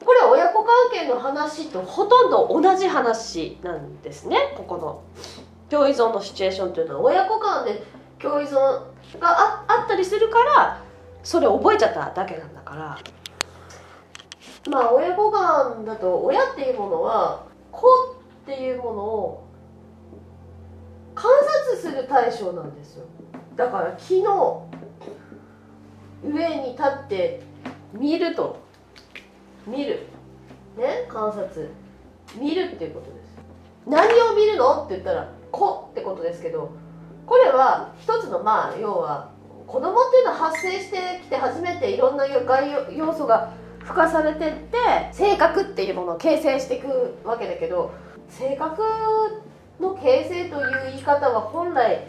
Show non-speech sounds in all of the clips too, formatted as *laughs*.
これは親子関係の話とほとんど同じ話なんですね。ここの共依存のシチュエーションというのは。親子間で共依存がああったりするからそれを覚えちゃっただけなんだから。まあ親子間だと親っていうものは子っていうものを観察する対象なんですよ。だから木の上に立って見ると。見る。ね観察。見るっていうことです。何を見るの？って言ったら子ってことですけどこれは一つのまあ要は子供っていうのは発生してきて初めていろんな概要素が付加されてって性格っていうものを形成していくわけだけど性格の形成という言い方は本来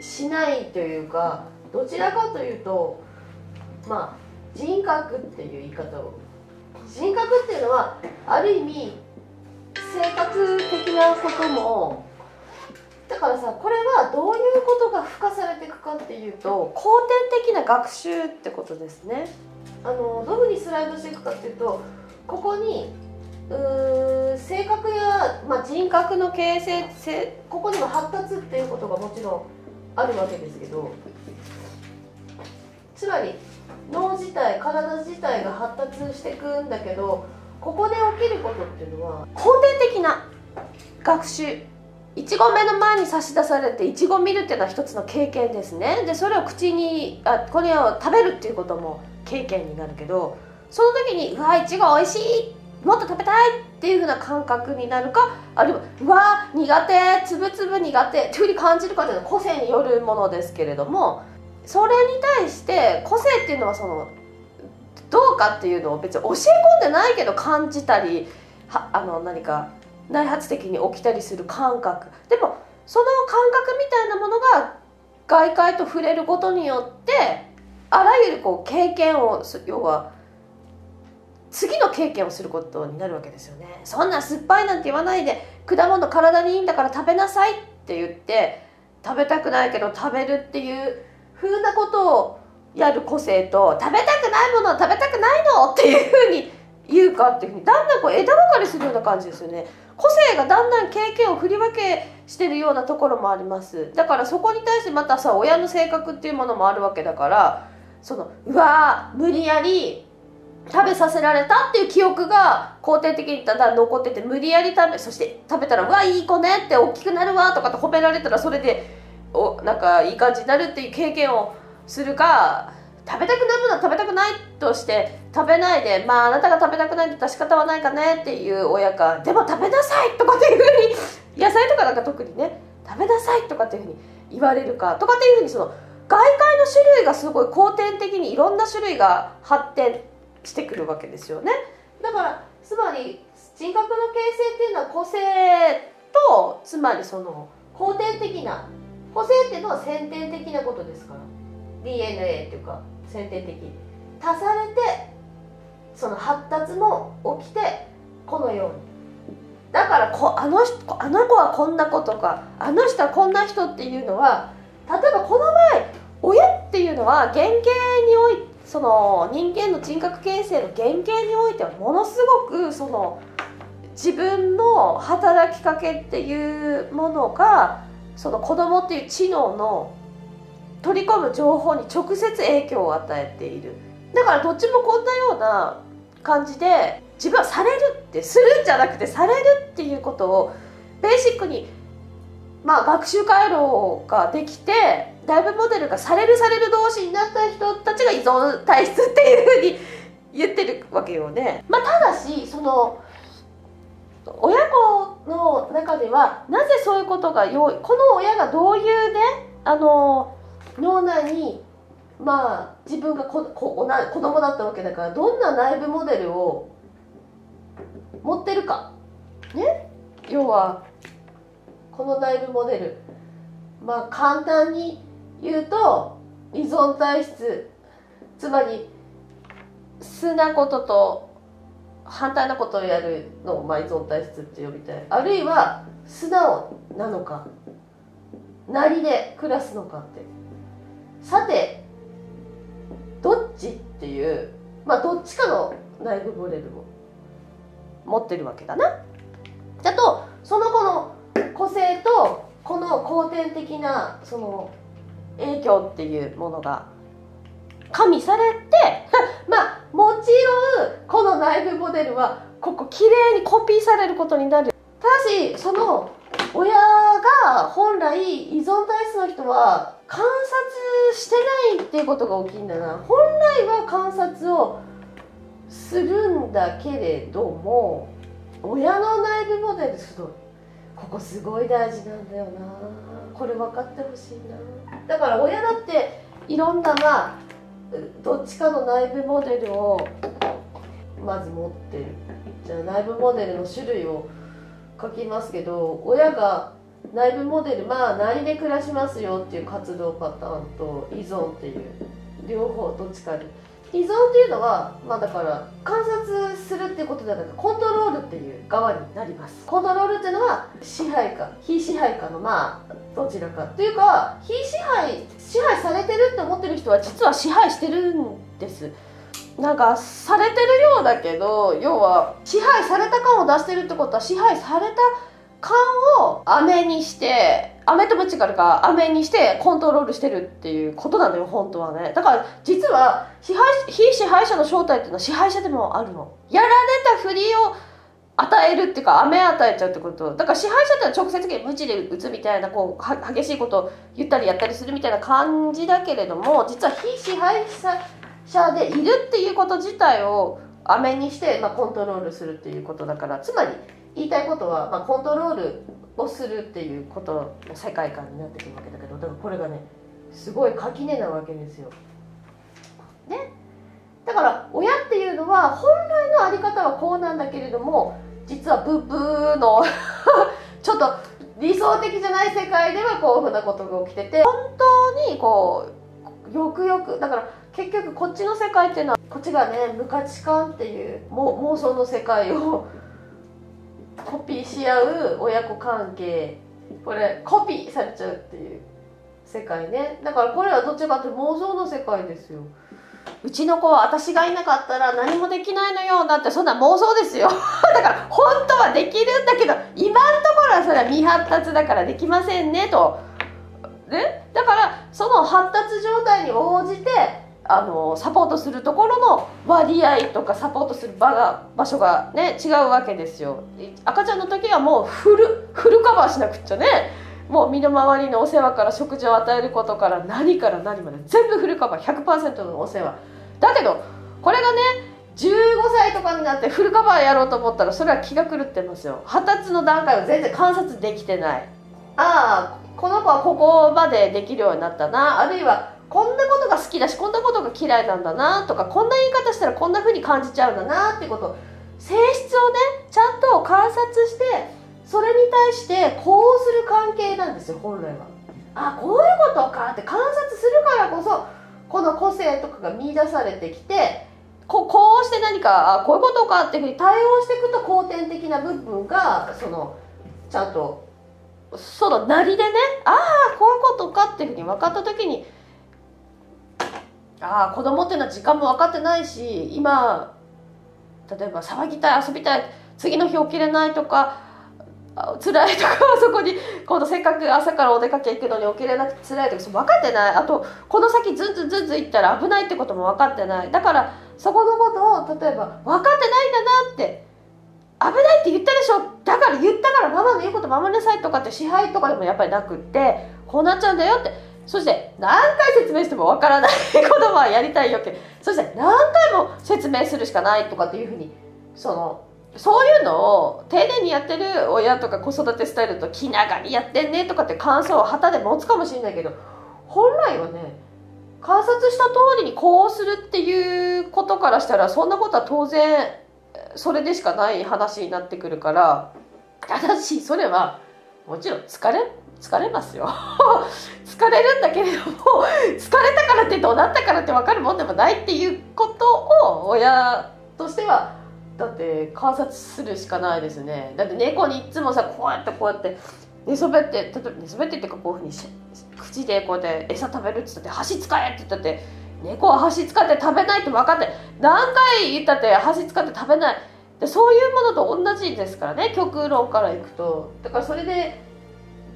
しないというかどちらかというとまあ人格っていう言い方を人格っていうのはある意味性格的なことも。だからさこれはどういうことが付加されていくかっていうと後天的な学習ってことですね。あのどういうふうにスライドしていくかっていうとここにうー性格や、まあ、人格の形成ここにも発達っていうことがもちろんあるわけですけどつまり脳自体体自体が発達していくんだけどここで起きることっていうのは後天的な学習。いちご目の前に差し出されていちご見るっていうのは一つの経験ですね。でそれを口にあこれを食べるっていうことも経験になるけどその時にうわいちご美味しいもっと食べたいっていう風な感覚になるかあるいはうわ苦手つぶつぶ苦手っていうふうに感じるかというのは個性によるものですけれどもそれに対して個性っていうのはそのどうかっていうのを別に教え込んでないけど感じたりはあの何か内発的に起きたりする感覚。でもその感覚みたいなものが外界と触れることによってあらゆるこう経験を要は次の経験をすることになるわけですよね。そんな酸っぱいなんて言わないで果物体にいいんだから食べなさいって言って食べたくないけど食べるっていう風なことをやる個性と食べたくないものは食べたくないのっていうふうに言うかっていうふうにだんだんこう枝分かれするような感じですよね。個性がだんだん経験を振り分けしてるようなところもあります。だからそこに対してまたさ親の性格っていうものもあるわけだからそのうわー無理やり食べさせられたっていう記憶が肯定的にだんだん残ってて無理やり食べそして食べたら「うわいい子ね」って大きくなるわとかって褒められたらそれでおなんかいい感じになるっていう経験をするか食べたくないものは食べたくないとして食べないでまああなたが食べたくないって仕方はないかねっていう親かでも食べなさいとかっていうふうに *laughs* 野菜とかなんか特にね食べなさいとかっていうふうに言われるかとかっていうふうにその外界の種類がすごい後天的にいろんな種類が発展してくるわけですよね。だからつまり人格の形成っていうのは個性とつまりその後天的な個性っていうのは先天的なことですから。DNA っていうか先天的足されてその発達も起きてこのように。だからこあのあの子はこんな子とかあの人はこんな人っていうのは例えばこの前親っていうのは原型においその人間の人格形成の原型においてはものすごくその自分の働きかけっていうものがその子供っていう知能の取り込む情報に直接影響を与えているだからどっちもこんなような感じで自分はされるってするんじゃなくてされるっていうことをベーシックにまあ学習回路ができてだいぶモデルがされるされる同士になった人たちが依存体質っていうふうに言ってるわけよね。まあ、ただしその親子の中ではなぜそういうことがよこの親がどういうねあの脳内にまあ自分がここ子供だったわけだからどんな内部モデルを持ってるかね要はこの内部モデルまあ簡単に言うと依存体質つまり素なことと反対なことをやるのを、まあ、依存体質って呼びたいあるいは素直なのかなりで暮らすのかってさてどっちっていうまあどっちかの内部モデルも持ってるわけだな。だとその子の個性とこの後天的なその影響っていうものが加味されて内部モデルはここ綺麗にコピーされることになる。ただしその親が本来依存体質の人は観察してないっていうことが大きいんだな。本来は観察をするんだけれども親の内部モデルすごい。ここすごい大事なんだよな。これ分かってほしいな。だから親だっていろんなまあどっちかの内部モデルをまず持ってる。じゃあ内部モデルの種類を書きますけど親が内部モデルまあ何で暮らしますよっていう活動パターンと依存っていう。両方どっちかで。依存っていうのはまあだから観察するってことではなくコントロールっていう側になります。コントロールっていうのは支配か。非支配かのまあどちらか。っていうか非支配支配されてるって思ってる人は実は支配してるんです。なんかされてるようだけど要は支配された感を出してるってことは支配された感を飴にして飴とムチがあるから飴にしてコントロールしてるっていうことなのよ本当はね。だから実は支配非支配者の正体っていうのは支配者でもあるの。やられたふりを与えるっていうか飴与えちゃうってこと。だから支配者ってのは直接的に無知で打つみたいなこう激しいことを言ったりやったりするみたいな感じだけれども実は非支配者でいるっていうこと自体を飴にして、まあ、コントロールするっていうことだからつまり言いたいことは、まあ、コントロールをするっていうことの世界観になってくるわけだけどだからこれがねすごい垣根なわけですよ。ね？だから親っていうのは本来の在り方はこうなんだけれども実はブブーの *laughs* ちょっと理想的じゃない世界ではこういうふうなことが起きてて本当にこうよくよくだから結局こっちの世界っていうのはこっちがね無価値観っていう妄想の世界をコピーし合う親子関係これコピーされちゃうっていう世界ね。だからこれはどっちかって妄想の世界ですよ。うちの子は私がいなかったら何もできないのよだってそんな妄想ですよ。*laughs* だから本当はできるんだけど今のところはそれは未発達だからできませんねと。ね？だからその発達状態に応じてあのサポートするところの割合とかサポートする場が場所がね違うわけですよ。赤ちゃんの時はもうフルフルカバーしなくっちゃね。もう身の回りのお世話から食事を与えることから何から何まで全部フルカバー。100%のお世話。だけどこれがね15歳とかになってフルカバーやろうと思ったらそれは気が狂ってますよ。発達の段階は全然観察できてない。ああこの子はここまでできるようになったな。あるいはこんなことが好きだしこんなことが嫌いなんだなとかこんな言い方したらこんな風に感じちゃうんだなってこと性質をねちゃんと観察してそれに対してこうする関係なんですよ本来は。あこういうことかって観察するからこそこの個性とかが見出されてきてここうして何かあこういうことかっていうふうに対応していくと後天的な部分がそのちゃんとそのなりでねああこういうことかっていうふうに分かった時にああ子供っていうのは時間も分かってないし今例えば騒ぎたい遊びたい次の日起きれないとか辛いとか *laughs* そこに今度せっかく朝からお出かけ行くのに起きれなくて辛いとか分かってない。あとこの先ずんずんずんずん行ったら危ないってことも分かってないだからそこのことを例えば分かってないんだなって危ないって言ったでしょだから言ったからママの言うこと守りなさいとかって支配とかでもやっぱりなくってこうなっちゃうんだよってそして何回説明してもわからない子供はやりたいよけ。そして何回も説明するしかないとかっていうふうにそのそういうのを丁寧にやってる親とか子育てスタイルと気長にやってんねとかって感想を旗で持つかもしれないけど本来はね観察した通りにこうするっていうことからしたらそんなことは当然それでしかない話になってくるからただしそれはもちろん疲れ疲れますよ。*laughs* 疲れるんだけれども疲れたからってどうなったからって分かるもんでもないっていうことを親としてはだって観察するしかないですね。だって猫にいつもさこうやってこうやって寝そべって例えば寝そべってっていうかこういうふうに口でこうやって餌食べるって言ったって箸使えって言ったって猫は箸使って食べないって分かって何回言ったって箸使って食べない。でそういうものと同じですからね極論からいくと。だからそれで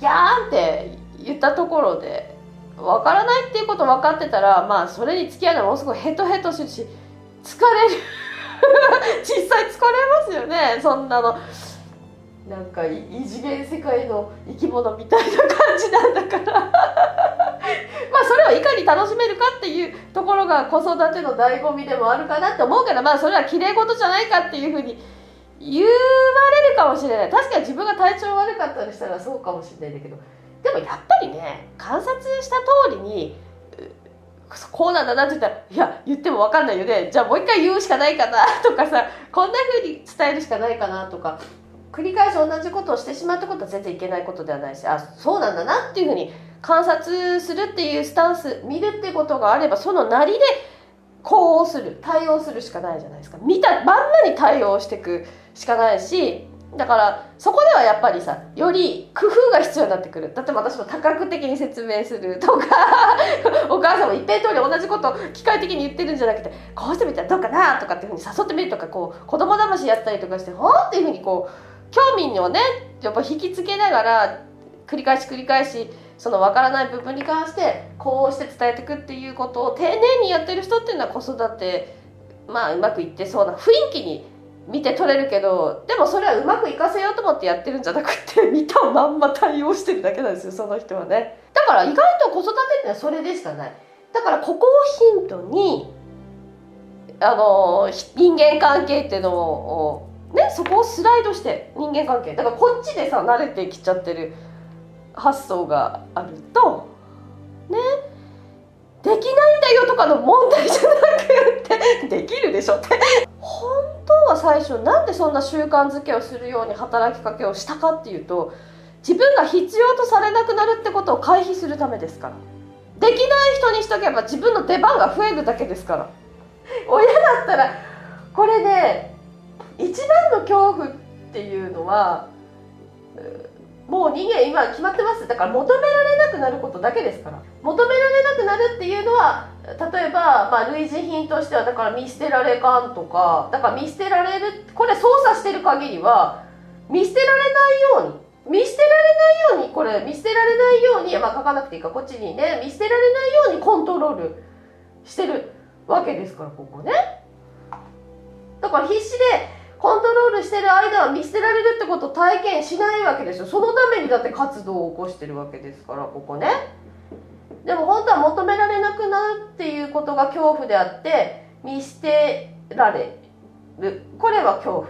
ギャーンって言ったところで分からないっていうこと分かってたらまあそれに付き合うのものすごいヘトヘトするし疲れる。*laughs* 実際疲れますよね。そんなの。なんか異次元世界の生き物みたいな感じなんだから。*laughs* まあそれをいかに楽しめるかっていうところが子育ての醍醐味でもあるかなって思うけどまあそれはきれい事じゃないかっていうふうに言われるかもしれない。確かに自分が体調悪かったりしたらそうかもしれないんだけど。でもやっぱりね観察した通りにこうなんだなって言ったらいや言っても分かんないよね。じゃあもう一回言うしかないかなとかさこんな風に伝えるしかないかなとか。繰り返し同じことをしてしまったことは全然いけないことではないしあそうなんだなっていうふうに観察するっていうスタンス見るってことがあればそのなりで呼応する対応するしかないじゃないですか。見たまんまに対応していく。しかないしだからそこではやっぱりさより工夫が必要になってくる。例えば私も多角的に説明するとか *laughs* お母さんも一平通り同じこと機械的に言ってるんじゃなくてこうしてみたらどうかなとかっていうふうに誘ってみるとかこう子供騙しやったりとかしてほんっていうふうにこう興味をねやっぱ引きつけながら繰り返し繰り返しその分からない部分に関してこうして伝えていくっていうことを丁寧にやってる人っていうのは子育てまあうまくいってそうな雰囲気に見て取れるけどでもそれはうまくいかせようと思ってやってるんじゃなくて見たまんま対応してるだけなんですよその人はね。だから意外と子育てってのはそれでしかない。だからここをヒントにあの人間関係っていうのをねそこをスライドして人間関係。だからこっちでさ慣れてきちゃってる発想があるとねできないんだよとかの問題じゃなくてできるでしょって。本当は最初なんでそんな習慣づけをするように働きかけをしたかっていうと自分が必要とされなくなるってことを回避するためですから。できない人にしとけば自分の出番が増えるだけですから。*laughs* 親だったらこれで一番の恐怖っていうのはもう人間今決まってます。だから求められなくなることだけですから。求められなくなるっていうのは例えば、まあ、類似品としてはだから見捨てられかんとかだから見捨てられるこれ操作してる限りは見捨てられないように見捨てられないようにこれ見捨てられないようにまあ書かなくていいかこっちにね見捨てられないようにコントロールしてるわけですからここね。だから必死でコントロールしてる間は見捨てられるってことを体験しないわけですよ。そのためにだって活動を起こしてるわけですからここね。でも本当は求められなくなるっていうことが恐怖であって見捨てられる。これは恐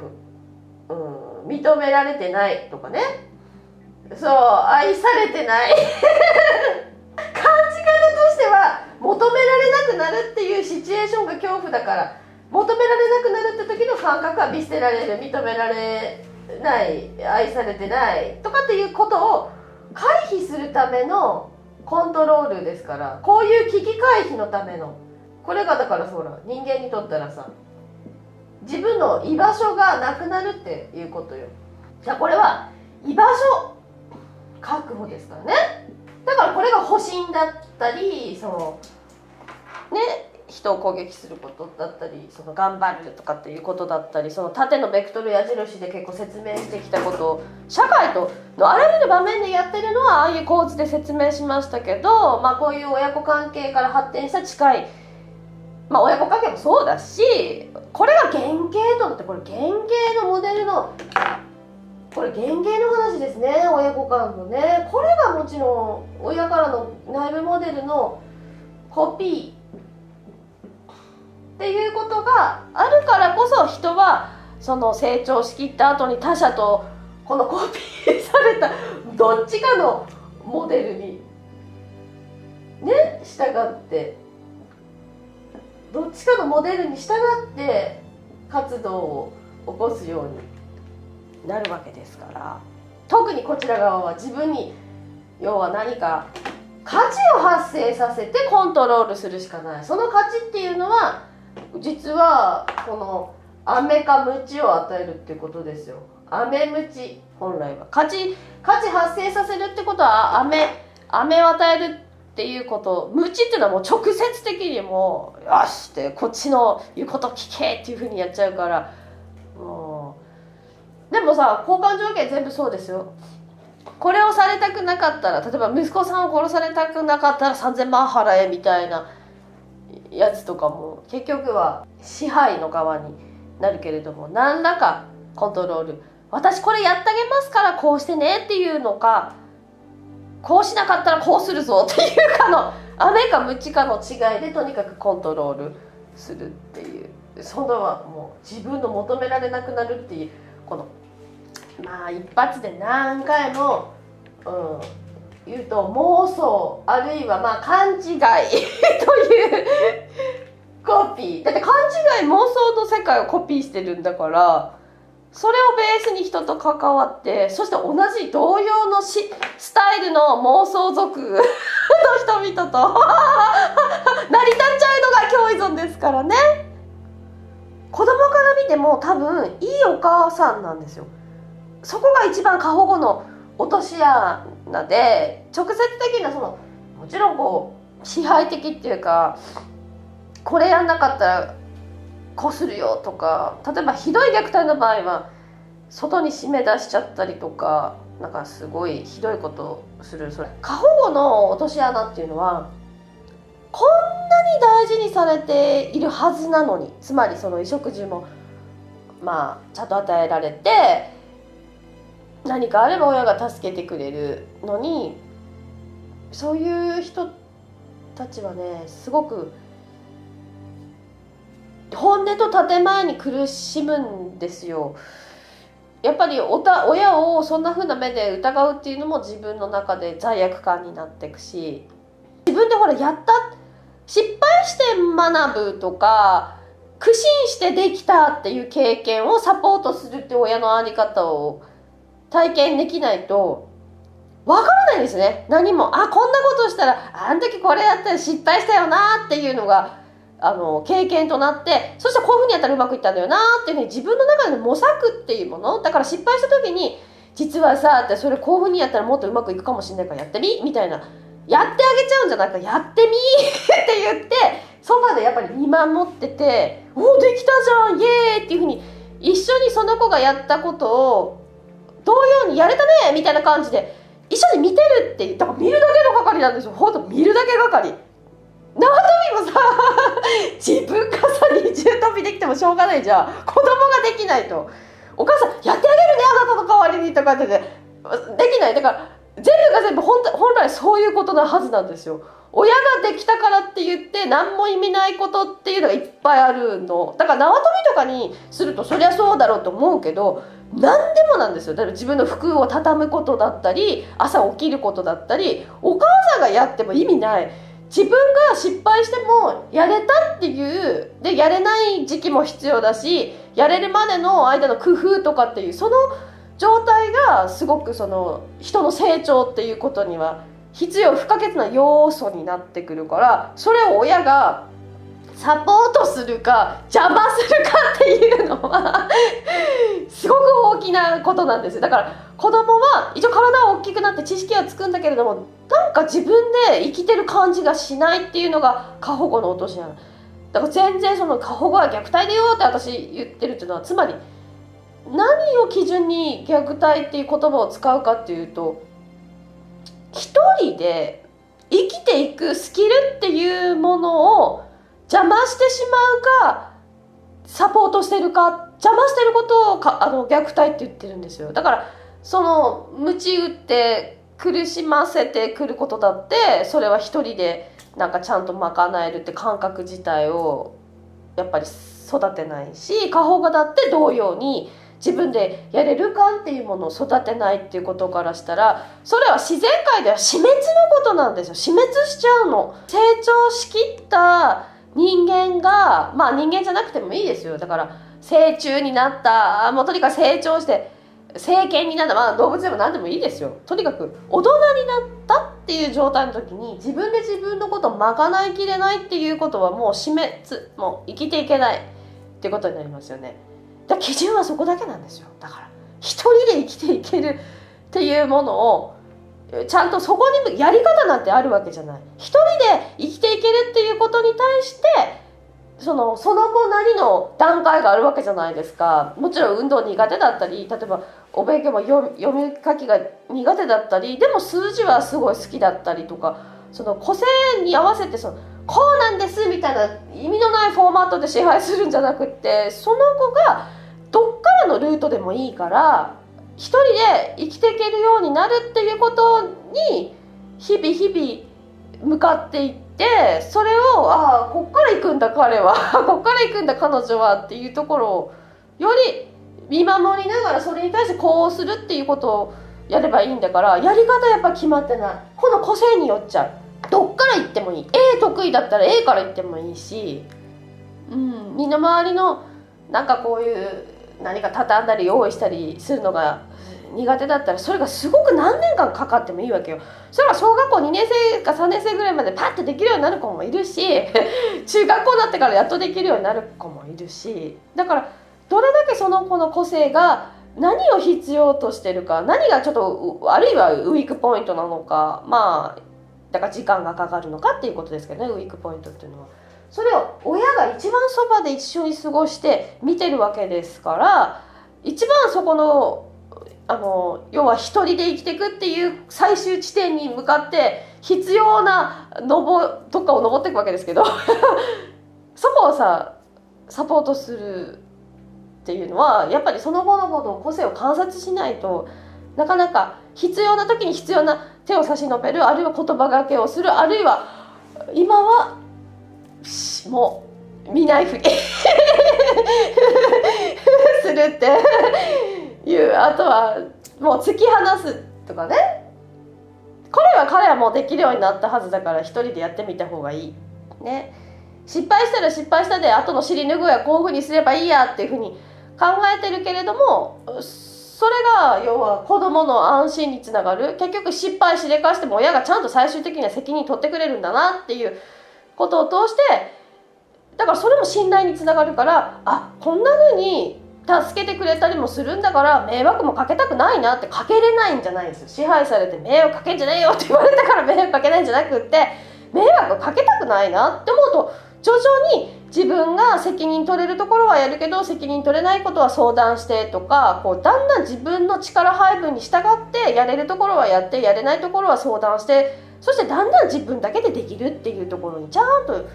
怖、うん、認められてないとかね。そう愛されてない。*laughs* 感じ方としては求められなくなるっていうシチュエーションが恐怖だから求められなくなるって時の感覚は見捨てられる。認められない。愛されてない。とかっていうことを回避するためのコントロールですからこういう危機回避のための。これがだからそうだ人間にとったらさ自分の居場所がなくなるっていうことよ。じゃあこれは居場所確保ですからね。だからこれが保身だったりそのね人を攻撃することだったりその頑張るとかっていうことだったりその縦のベクトル矢印で結構説明してきたことを社会とのあらゆる場面でやってるのはああいう構図で説明しましたけど、まあ、こういう親子関係から発展した近い、まあ、親子関係もそうだしこれが原型となってこれ原型のモデルのこれ原型の話ですね親子間のね。これがもちろん親からの内部モデルのコピー。っていうことがあるからこそ人はその成長しきった後に他者とこのコピーされたどっちかのモデルにね従ってどっちかのモデルに従って活動を起こすようになるわけですから特にこちら側は自分に要は何か価値を発生させてコントロールするしかない。その価値っていうのは実はこの飴か鞭を与えるってことですよ。飴鞭本来は。価値価値発生させるってことは飴飴を与えるっていうこと。鞭っていうのはもう直接的にもうよしってこっちの言うこと聞けっていうふうにやっちゃうから。もう。でもさ交換条件全部そうですよ。これをされたくなかったら例えば息子さんを殺されたくなかったら3,000万払えみたいな。やつとかも結局は支配の側になるけれども何らかコントロール。私これやってあげますからこうしてねっていうのかこうしなかったらこうするぞっていうかの雨か鞭かの違いでとにかくコントロールするっていう。そのはもう自分の求められなくなるっていうこのまあ一発で何回も、うん、言うと妄想あるいはまあ勘違い *laughs* というコピー。だって勘違い妄想の世界をコピーしてるんだからそれをベースに人と関わってそして同じ同様のしスタイルの妄想族 *laughs* の人々と *laughs* 成り立っちゃうのが共依存ですからね。子供から見ても多分いいお母さんなんですよ。そこが一番過保護の落とし穴で直接的なそのもちろんこう支配的っていうかこれやんなかったらこうするよとか例えばひどい虐待の場合は外に締め出しちゃったりとかなんかすごいひどいことをする。それ過保護の落とし穴っていうのはこんなに大事にされているはずなのにつまりその衣食住もまあちゃんと与えられて何かあれば親が助けてくれるのにそういう人たちはねすごく本音と建前に苦しむんですよ。やっぱりおた親をそんな風な目で疑うっていうのも自分の中で罪悪感になっていくし自分でほらやった失敗して学ぶとか苦心してできたっていう経験をサポートするって親のあり方を体験できないとわからないですね何もあこんなことしたらあの時これやったら失敗したよなっていうのがあの経験となってそしたらこういうふうにやったらうまくいったんだよなっていうふうに自分の中で模索っていうものだから失敗した時に実はさってそれこういうふうにやったらもっとうまくいくかもしれないからやってみみたいなやってあげちゃうんじゃなくてやってみ *laughs* って言ってそばでやっぱり見守ってて「おおできたじゃんイエーイ!」っていうふうに一緒にその子がやったことを同様にやれたねみたいな感じで一緒に見てるってだから見るだけの係なんですよ。ほんと見るだけ係。縄跳びもさ自分がさ二重跳びできてもしょうがないじゃん。子供ができないと。お母さんやってあげるねあなたの代わりにとかってできない。だから全部が全部本本来そういうことなはずなんですよ。親ができたからって言って何も意味ないことっていうのがいっぱいあるの。だから縄跳びとかにするとそりゃそうだろうと思うけど何でもなんですよ。だから自分の服を畳むことだったり朝起きることだったりお母さんがやっても意味ない。自分が失敗してもやれたっていうでやれない時期も必要だしやれるまでの間の工夫とかっていうその状態がすごくその人の成長っていうことには必要不可欠な要素になってくるからそれを親がサポートするか邪魔するかっていうのはすごく大きなことなんですだから子供は一応体は大きくなって知識はつくんだけれどもなんか自分で生きてる感じがしないっていうのが過保護の落とし穴。だから全然その過保護は虐待だよって私言ってるっていうのはつまり何を基準に虐待っていう言葉を使うかっていうと一人で生きていくスキルっていうものを邪魔してしまうかサポートしてるか邪魔してることをかあの虐待って言ってるんですよ。だからその鞭打って苦しませてくることだってそれは一人でなんかちゃんと賄えるって感覚自体をやっぱり育てないし過保護だって同様に自分でやれるかっていうものを育てないっていうことからしたらそれは自然界では死滅のことなんですよ。死滅しちゃうの。成長しきった人間がまあ人間じゃなくてもいいですよ。だから成虫になったもうとにかく成長して成犬になったまあ動物でも何でもいいですよ。とにかく大人になったっていう状態の時に自分で自分のことを賄いきれないっていうことはもう死滅もう生きていけないっていうことになりますよね。だ基準はそこだけなんですよ。だから一人で生きていけるっていうものをちゃんとそこにやり方なんてあるわけじゃない。一人で生きていけるっていうことに対してそのその子なりの段階があるわけじゃないですか。もちろん運動苦手だったり例えばお勉強も読み書きが苦手だったりでも数字はすごい好きだったりとかその個性に合わせてそのこうなんですみたいな意味のないフォーマットで支配するんじゃなくってその子がどっからのルートでもいいから一人で生きていけるようになるっていうことに日々日々向かっていってそれをああこっから行くんだ彼は *laughs* こっから行くんだ彼女はっていうところをより見守りながらそれに対してこうするっていうことをやればいいんだからやり方やっぱ決まってない。この個性によっちゃう。どっから行ってもいい。A 得意だったら A から行ってもいいし、うん、身の回りのなんかこういう何か畳んだり用意したりするのが苦手だったらそれがすごく何年間かかってもいいわけよそれは小学校2年生か3年生ぐらいまでパッてできるようになる子もいるし中学校になってからやっとできるようになる子もいるしだからどれだけその子の個性が何を必要としてるか何がちょっとあるいはウィークポイントなのかまあだから時間がかかるのかっていうことですけどねウィークポイントっていうのは。それを親が一番そばで一緒に過ごして見てるわけですから一番そこのあの要は一人で生きていくっていう最終地点に向かって必要な登どっかを登っていくわけですけど *laughs* そこをさサポートするっていうのはやっぱりその後の子の個性を観察しないとなかなか必要な時に必要な手を差し伸べるあるいは言葉がけをするあるいは今はもう見ないふり。*laughs* するって。いうあとはもう突き放すとかね。これは彼はもうできるようになったはずだから一人でやってみた方がいい。ね。失敗したら失敗したで後の尻拭いはこういうふうにすればいいやっていうふうに考えてるけれどもそれが要は子供の安心につながる。結局失敗しでかしても親がちゃんと最終的には責任取ってくれるんだなっていうことを通してだからそれも信頼につながるからあこんな風に助けてくれたりもするんだから迷惑もかけたくないなってかけれないんじゃないですよ。支配されて迷惑かけんじゃねえよって言われたから迷惑かけないんじゃなくって迷惑かけたくないなって思うと徐々に自分が責任取れるところはやるけど責任取れないことは相談してとかこうだんだん自分の力配分に従ってやれるところはやってやれないところは相談してそしてだんだん自分だけでできるっていうところにちゃんと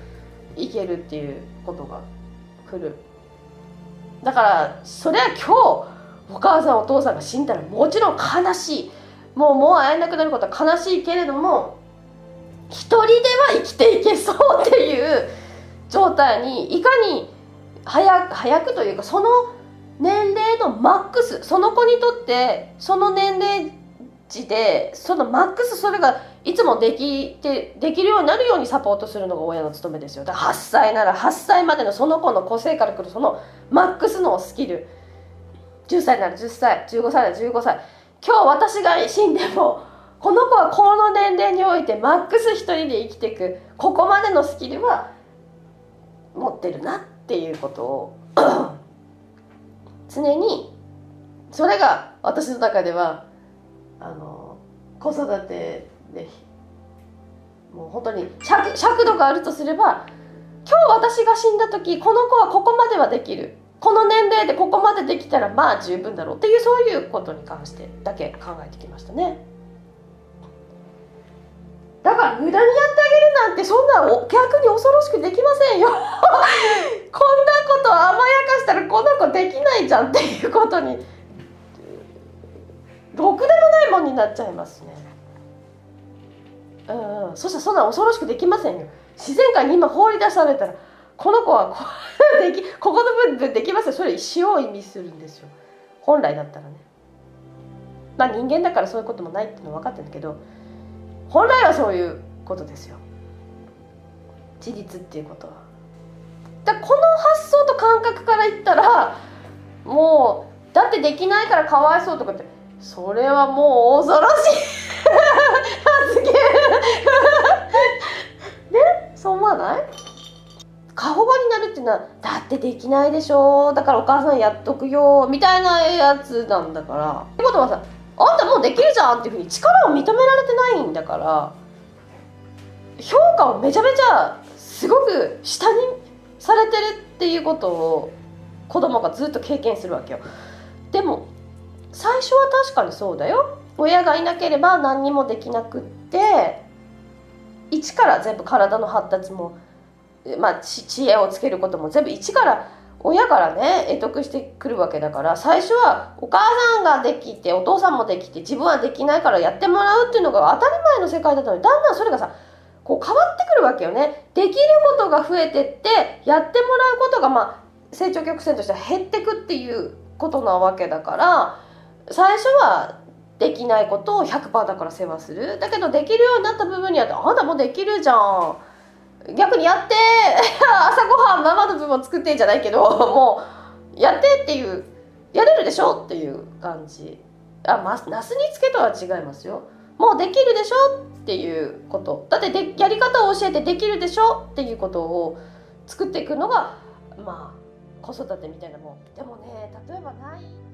いけるっていうことが来る。だからそれは今日お母さんお父さんが死んだらもちろん悲しい。もうもう会えなくなることは悲しいけれども一人では生きていけそうっていう状態にいかに早く早くというかその年齢のマックスその子にとってその年齢値でそのマックスそれがいつもできてできるようになるようにサポートするのが親の務めですよ。だから8歳なら8歳までのその子の個性からくるそのマックスのスキル。10歳なら10歳15歳なら15歳。今日私が死んでもこの子はこの年齢においてマックス一人で生きていく。ここまでのスキルは持ってるなっていうことを。*clears throat* 常にそれが私の中ではあの子育てでもう本当に尺尺度があるとすれば今日私が死んだ時この子はここまではできる。この年齢でここまでできたらまあ十分だろうっていうそういうことに関してだけ考えてきましたね。だから無駄にやってあげるなんてそんな逆に恐ろしくできませんよ。*laughs* こんなこと甘やかしたらこの子できないじゃんっていうことにろくでもないもんになっちゃいますね。うん、そしたらそんな恐ろしくできませんよ。自然界に今放り出されたらこの子はこ *laughs* できここの部分できますよ。それ死を意味するんですよ。本来だったらね。まあ人間だからそういうこともないっていうのは分かってるけど本来はそういうことですよ。自立っていうことは。だこの発想と感覚から言ったらもうだってできないからかわいそうとかってそれはもう恐ろしい発言ねそう思わない？過保護になるっていうのはだってできないでしょ。だからお母さんやっとくよみたいなやつなんだから。ってことはさあんたもうできるじゃんっていうふうに力を認められてないんだから評価をめちゃめちゃすごく下にされてるっていうことを子供がずっと経験するわけよ。でも最初は確かにそうだよ。親がいなければ何にもできなくって一から全部体の発達も、まあ、知恵をつけることも全部一から親からね得得してくるわけだから最初はお母さんができてお父さんもできて自分はできないからやってもらうっていうのが当たり前の世界だったのにだんだんそれがさこう変わってくるわけよね。できることが増えてってやってもらうことがまあ成長曲線としては減ってくっていうことなわけだから最初はできないことを100%だから世話する。だけどできるようになった部分にはあんたもできるじゃん。逆にやって *laughs* 朝ごはんママの分も作ってんじゃないけど *laughs* もうやってっていう。やれるでしょっていう感じ。あまナスにつけとは違いますよ。もうできるでしょっていうこと。だってでやり方を教えてできるでしょっていうことを作っていくのがまあ子育てみたいなもん。でもね例えばない。